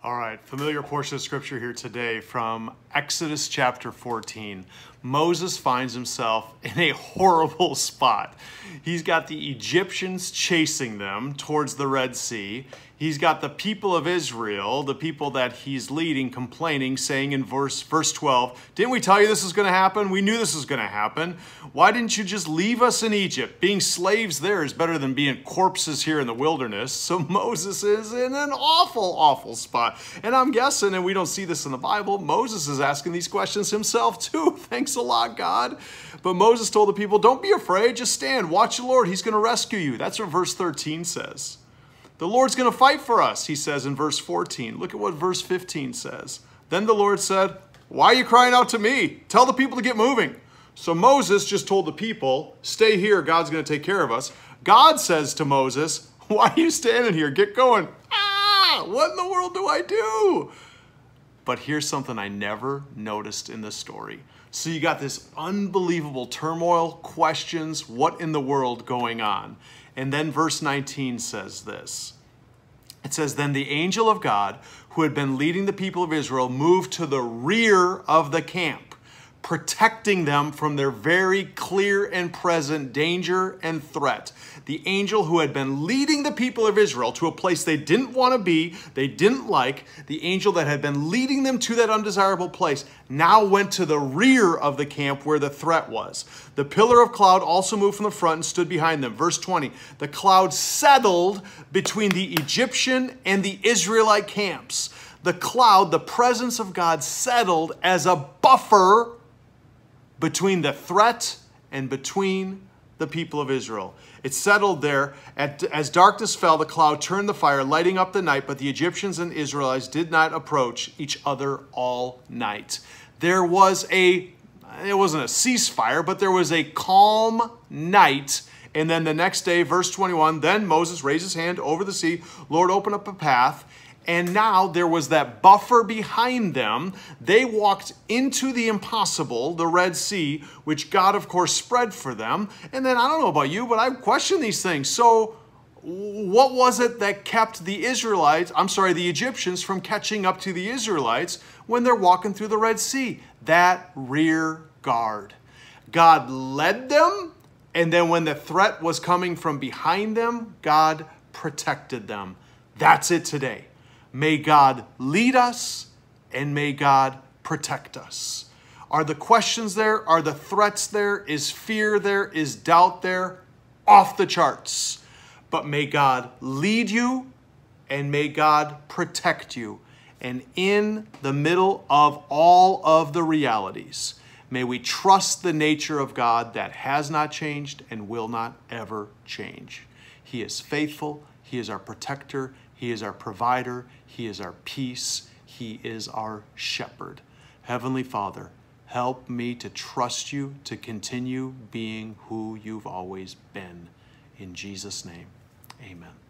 All right, familiar portion of scripture here today from Exodus chapter 14. Moses finds himself in a horrible spot. He's got the Egyptians chasing them towards the Red Sea. He's got the people of Israel, the people that he's leading, complaining, saying in verse, verse 12, Didn't we tell you this was going to happen? We knew this was going to happen. Why didn't you just leave us in Egypt? Being slaves there is better than being corpses here in the wilderness. So Moses is in an awful, awful spot. And I'm guessing, and we don't see this in the Bible, Moses is asking these questions himself too. Thanks a lot, God. But Moses told the people, Don't be afraid, just stand, watch the Lord. He's going to rescue you. That's what verse 13 says. The Lord's going to fight for us, he says in verse 14. Look at what verse 15 says. Then the Lord said, Why are you crying out to me? Tell the people to get moving. So Moses just told the people, Stay here, God's going to take care of us. God says to Moses, Why are you standing here? Get going. Ah, what in the world do I do? But here's something I never noticed in the story. So you got this unbelievable turmoil, questions, what in the world going on? And then verse 19 says this. It says, Then the angel of God, who had been leading the people of Israel, moved to the rear of the camp, protecting them from their very clear and present danger and threat the angel who had been leading the people of Israel to a place they didn't want to be, they didn't like, the angel that had been leading them to that undesirable place, now went to the rear of the camp where the threat was. The pillar of cloud also moved from the front and stood behind them. Verse 20 The cloud settled between the Egyptian and the Israelite camps. The cloud, the presence of God, settled as a buffer between the threat and between the people of Israel. It settled there. At, as darkness fell, the cloud turned the fire, lighting up the night, but the Egyptians and Israelites did not approach each other all night. There was a, it wasn't a ceasefire, but there was a calm night. And then the next day, verse 21, then Moses raised his hand over the sea. Lord, open up a path and now there was that buffer behind them. They walked into the impossible, the Red Sea, which God, of course, spread for them. And then I don't know about you, but I question these things. So, what was it that kept the Israelites, I'm sorry, the Egyptians, from catching up to the Israelites when they're walking through the Red Sea? That rear guard. God led them, and then when the threat was coming from behind them, God protected them. That's it today. May God lead us and may God protect us. Are the questions there? Are the threats there? Is fear there? Is doubt there? Off the charts. But may God lead you and may God protect you. And in the middle of all of the realities, may we trust the nature of God that has not changed and will not ever change. He is faithful, He is our protector, he is our provider. He is our peace. He is our shepherd. Heavenly Father, help me to trust you, to continue being who you've always been. In Jesus' name, amen.